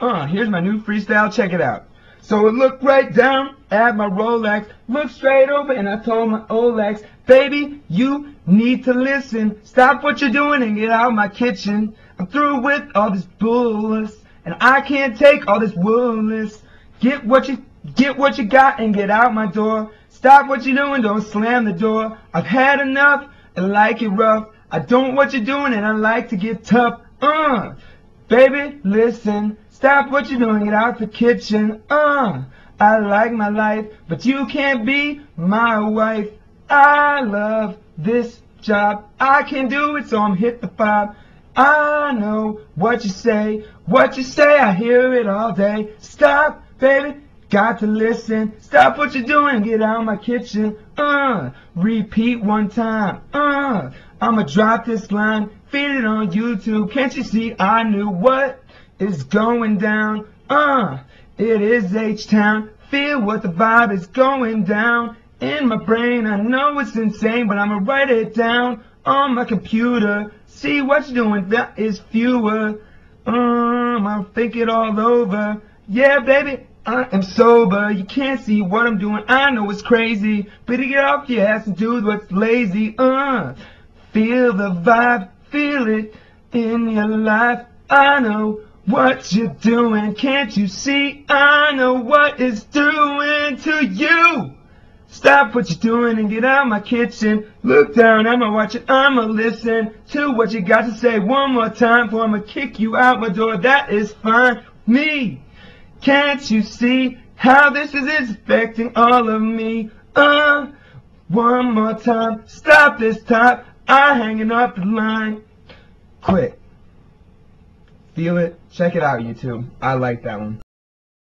Uh, here's my new freestyle, check it out. So I looked right down at my Rolex, looked straight over and I told my Olex, baby, you need to listen. Stop what you're doing and get out of my kitchen. I'm through with all this bullness and I can't take all this woolness. Get what you get what you got and get out my door. Stop what you're doing, don't slam the door. I've had enough, I like it rough. I don't what you're doing and I like to get tough. Uh, baby, listen. Stop what you're doing, get out the kitchen. Uh, I like my life, but you can't be my wife. I love this job. I can do it, so I'm hit the fob. I know what you say, what you say, I hear it all day. Stop, baby, got to listen. Stop what you're doing, get out of my kitchen. Uh, repeat one time. Uh, I'ma drop this line, feed it on YouTube. Can't you see I knew what is going down? Uh, it is H-Town. Feel what the vibe is going down in my brain. I know it's insane, but I'ma write it down on my computer. See what you're doing, that is fewer. Um, I'll think it all over. Yeah, baby, I am sober. You can't see what I'm doing. I know it's crazy. Better get off your ass and do what's lazy. Uh, feel the vibe, feel it in your life. I know what you're doing. Can't you see? I know what it's doing to you. Stop what you're doing and get out my kitchen. Look down, I'ma watch it, I'ma listen to what you got to say one more time before I'ma kick you out my door. That is fine. Me. Can't you see how this is affecting all of me? Uh, one more time. Stop this top. I'm hanging up the line. Quit. Feel it? Check it out, YouTube. I like that one.